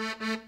Mm-hmm.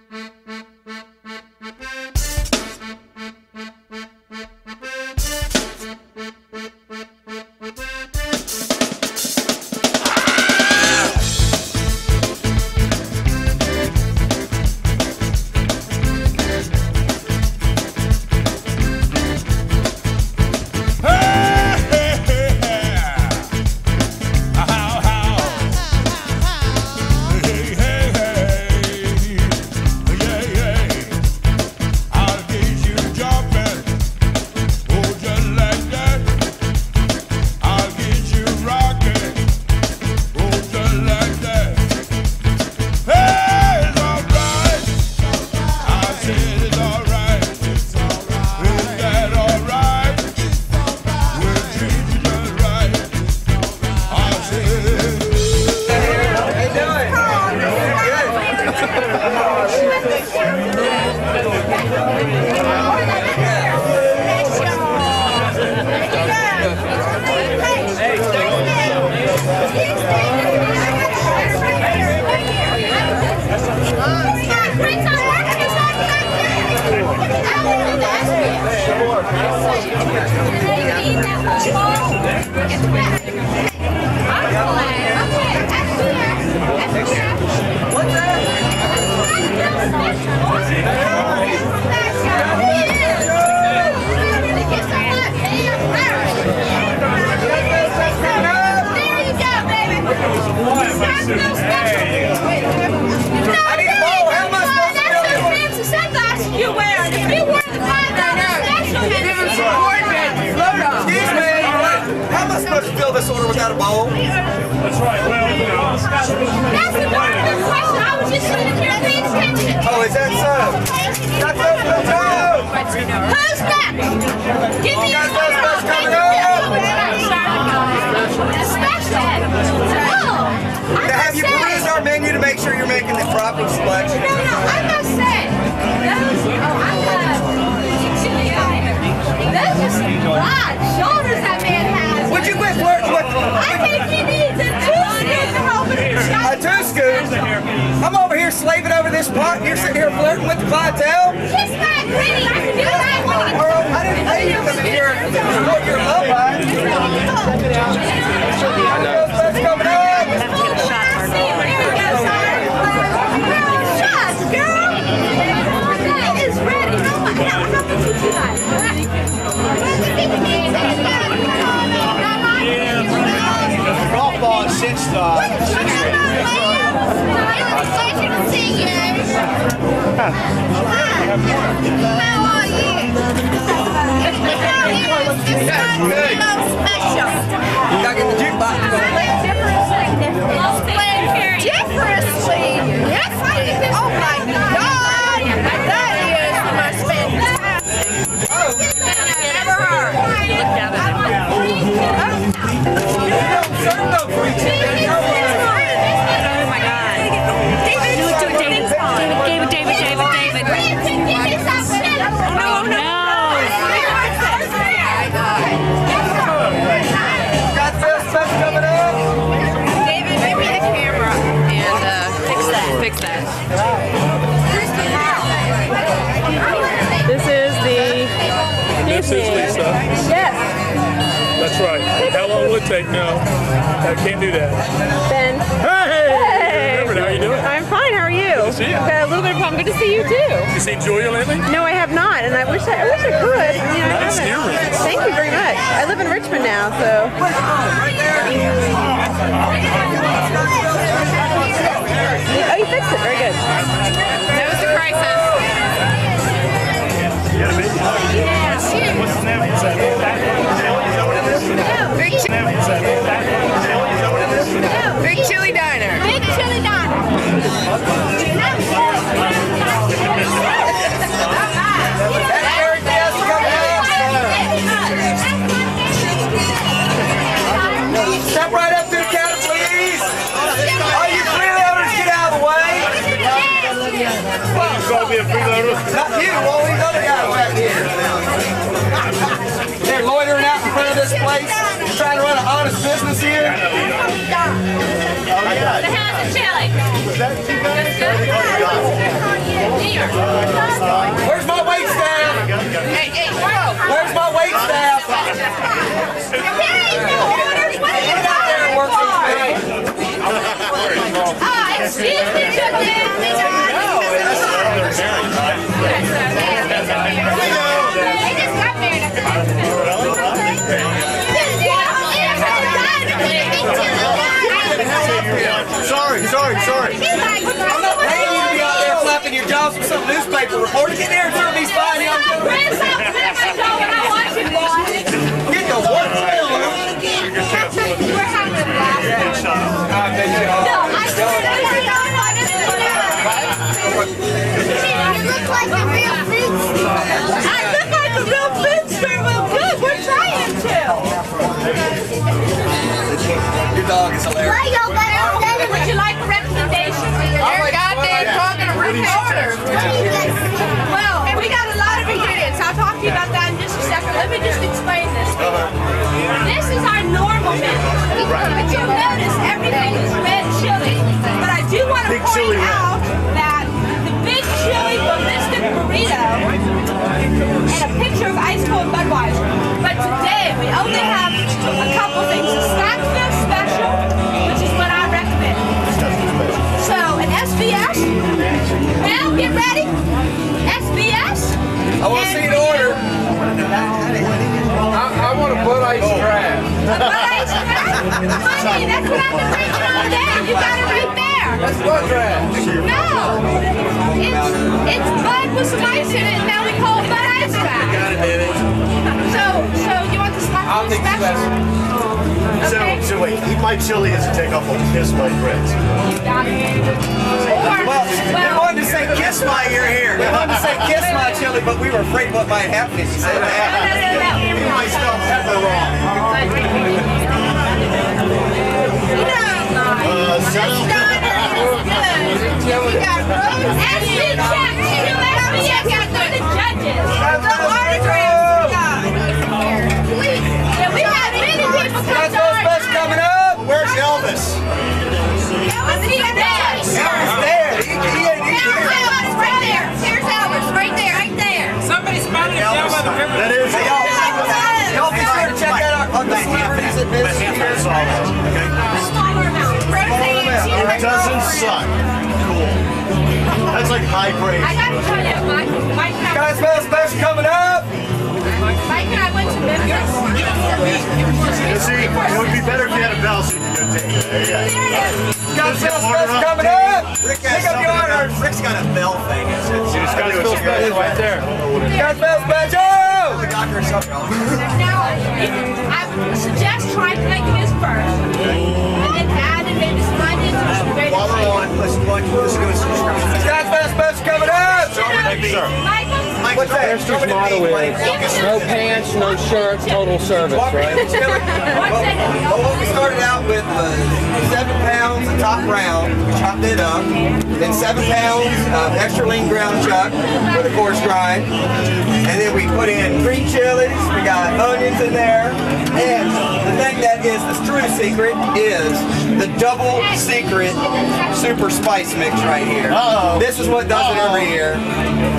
Well, that's right. Well, you know, that's question. I was just sitting here attention. Oh, is that so? That's. Who's that? Give me have you perused our menu to make sure you're making the proper selection? No, no, I those, oh, I'm uh, gonna, uh, those are some broad shoulders that man has. Would you quit I'm over here slaving over this pot. You're sitting here flirting with the clientele. She's pretty. I can do that. How are you? How are you? Essentially Lisa. Yes. That's right. How long will it take? No, I can't do that. Ben. Hey! hey. How are you doing? I'm fine. How are you? Good to see you. Uh, Got a little bit of fun. Good to see you too. You seen Julia lately? No, I have not, and I wish I, I wish I could. Nice I haven't. Thank you very much. I live in Richmond now, so. Right there. Oh, you fixed it. Very good. That was the crisis. Not you, all these other guys back here. They're loitering out in front of this place, trying to run an honest business here. The house is. Where's my wait staff? Hey, hey, Where's my wait staff? Get out there and work these people. Ah, excuse me, your jobs with some newspaper reporter. Get there and these fine Honey, that's what I've been drinking all day. You got it right there. That's butt crab. No. It's, it's Bud ice in it, and now we call it Bud Ice Crab. Got it, baby. So, so you want the I'll Snackville take the special? So, Okay. so wait, eat my chili as to take off a kiss my grits. Got it. Or, Well, we well, wanted to say kiss my ear here. We wanted to say kiss my chili, but we were afraid what might happen if you said no, no, that. no, no. You might spell pepper wrong. And she checked. She knew SBS got to the judges. The autographs we got. Yeah, we had many people come to our best coming up. Where's Elvis? Elvis is there. Elvis there. He, he ain't Here's here. Elvis right there. Here's Elvis right there, right there. Somebody spotted it down by the river. That is Hey, y'all, y'all be sure to check out our, our celebrities at But business half here. of solid, okay? Smaller amount. A Doesn't suck. Cool. That's like high praise. I gotta tell you, Mike, Mike and I, Guys, spell special coming up. Mike and I went to Memphis. You see, it would be better if you had a bell so you could go take it. There you go. Guys, Just spell special coming up. it. Rick Pick up your orders. Rick's got a bell thing. It's, it's, it's Gotta do it. right there. Guys, spell special. the doctor or something. Now, I would up. Sir. Michael, What's that? Esther's motto is no pants, no shirt, total service, right? one second. Well, what we started out with was seven pounds of top round, we chopped it up, then seven pounds of extra lean ground chuck with a coarse grind, and then we put in green chilies, we got onions in there, and the thing that is the true secret is the double secret super spice mix right here. Uh-oh. This is what does it every year.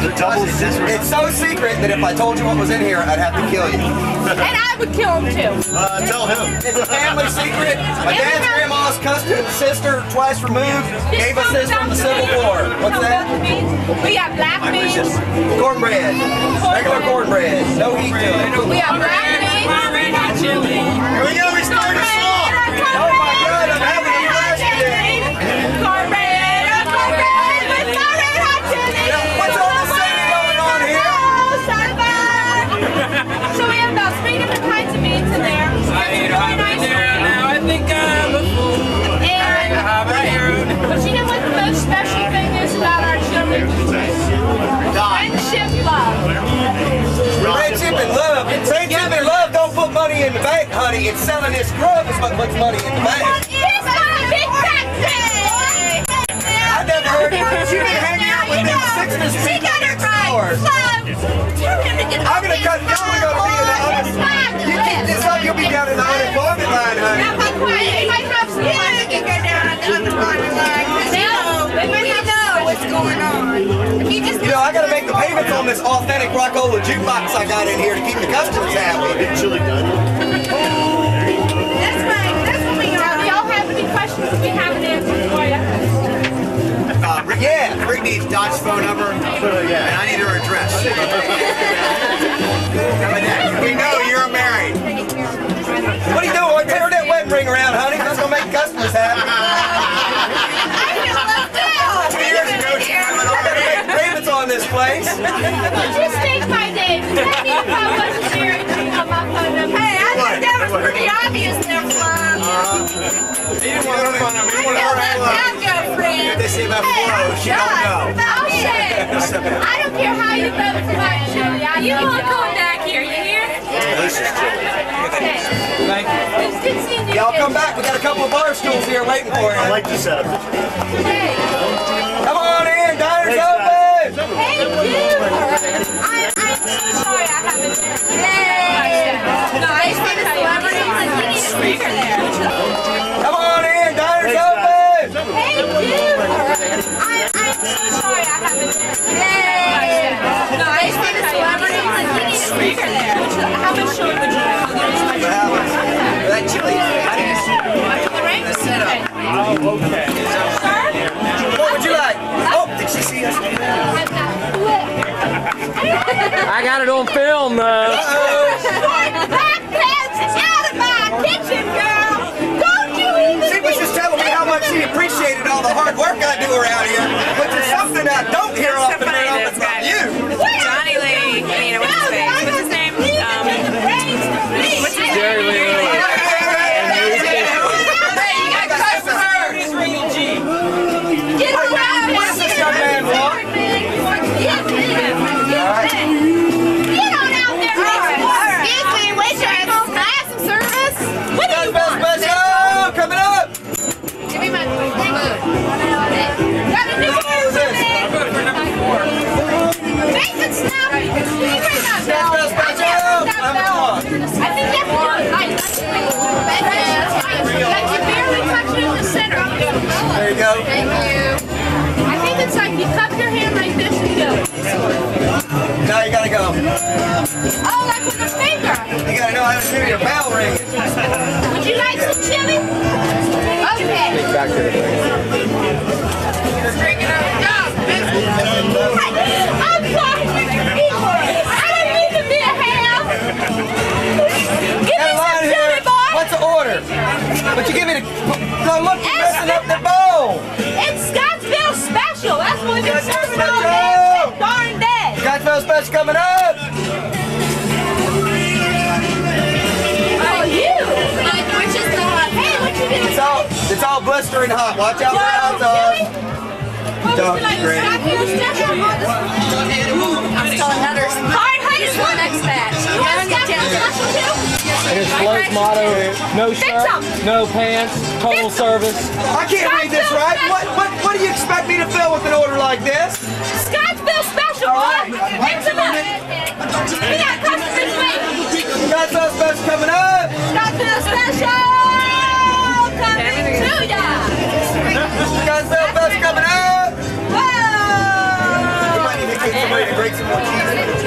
The double It's so secret that if I told you what was in here, I'd have to kill you. And I would kill him too. Uh, tell him. It's a family secret. My dad's grandma's cousin sister, twice removed, gave us this from the Civil War. What's that? We got black beans. Cornbread. Regular cornbread. No heat to it. We have black bank, honey. It's selling this grub is what puts money in the bank. What is my big fat? I never heard it. You've been hanging out with them sixties She people got her next right. door. Love. Tell him to get I'm gonna cut. Y'all are gonna be in the oh, un- You keep this up, you'll be down in the unemployment line, honey. Now, by the way, if I have some money, you can go down on the unemployment line. Now, we know what's going on. If you just You know, I gotta make the payments on this authentic Rockola jukebox I got in here to keep the customers happy. Chili done. We have an answer for you. Uh, Yeah. Rick needs Dot's phone number, and. I need her address. we know you're married. What are you doing? Tear that wedding ring around, just make my day. That means I wasn't married to come up on them. Hey, I think that was pretty obvious there, Flum. Uh, he didn't want to fun of me. He I wanted know to that hurt now, girlfriend. They say about Hey, four I'm oh, she don't done. know. I'll. I don't care how you vote for my chili. I You think all y'all- come back here, you hear? Okay. Thank you. It's good seeing you. Y'all come back. We got a couple of bar stools here waiting for you. I you. like the setup. Hey, got it on film though. Back pants out of my kitchen, girl. Don't you even She was just telling me how much she appreciated all the hard work I do around here, but there's something I don't hear often funny, enough this from guy. you. Johnny Lee, you know, what's his name? What's his name? Um, what's his Jerry Lee Hey, you got customers! Get around. There you go. Thank you. I think it's like you cup your hand like this and go. Now you gotta go. Oh, like with a finger. You gotta know how to do your bell ring. Would you like some chili? Okay. Back to the thing. I'm sorry. I didn't mean to be a ham. Give me some chili, boy. What's the order? But you give me the. No, look, you're messing up the bowl. It's Scottsville special. That's what we've been serving all Special. day. Darn day. Scottsville special coming up. Oh, you. Like, which is the Hey, what you doing? It's all, it's all blistering hot. Watch out for the hot Chili? sauce. What Dog would like? great. Scottsville special? I'm still another. Hard Hunters one next batch. You want Scottsville special too? And his float motto, no shirt, no pants, total service. I can't read this right. What, what, what do you expect me to fill with an order like this? Scottsville special, boy. Mix them up. We got customers waiting. Scottsville special coming up. Scottsville special coming to ya. Scottsville special coming up. Whoa. We might need to get somebody to break some more cheese.